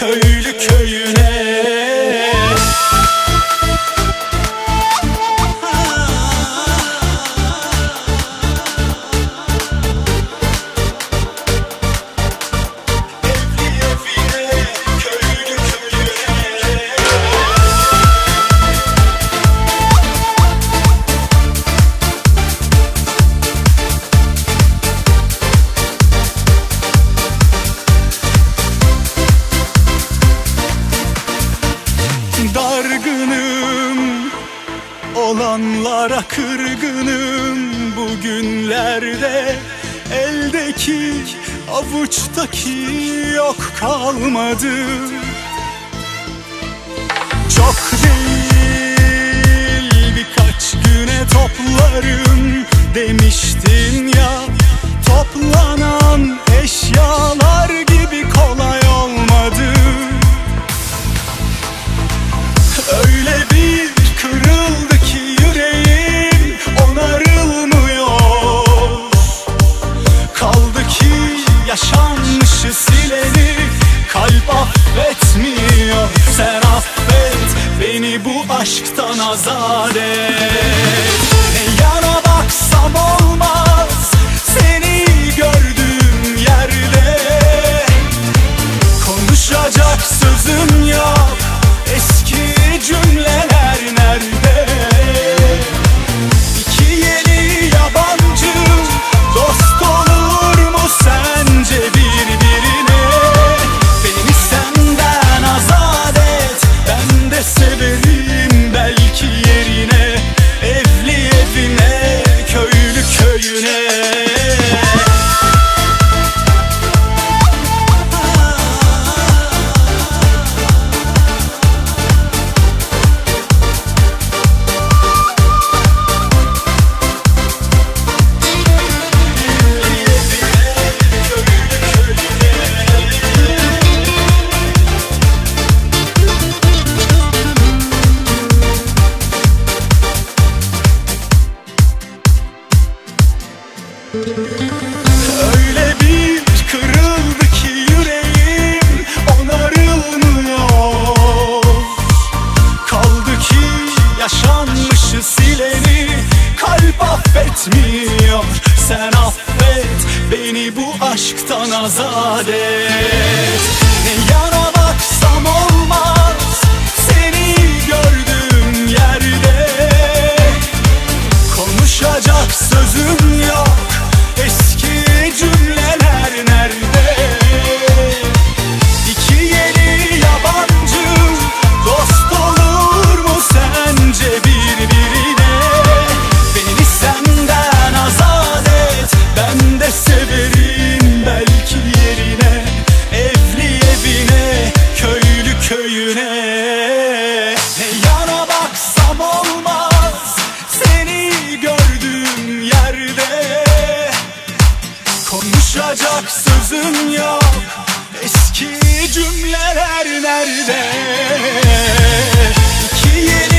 tell you. Olanlara kırgınım bugünlerde Eldeki avuçtaki yok kalmadı. Çok değil birkaç güne toplarım demiştim aşktan azade. yetmiyor Sen affet beni bu aşktan azat et. yok sözüm yok Eski cümleler nerede? İki yeri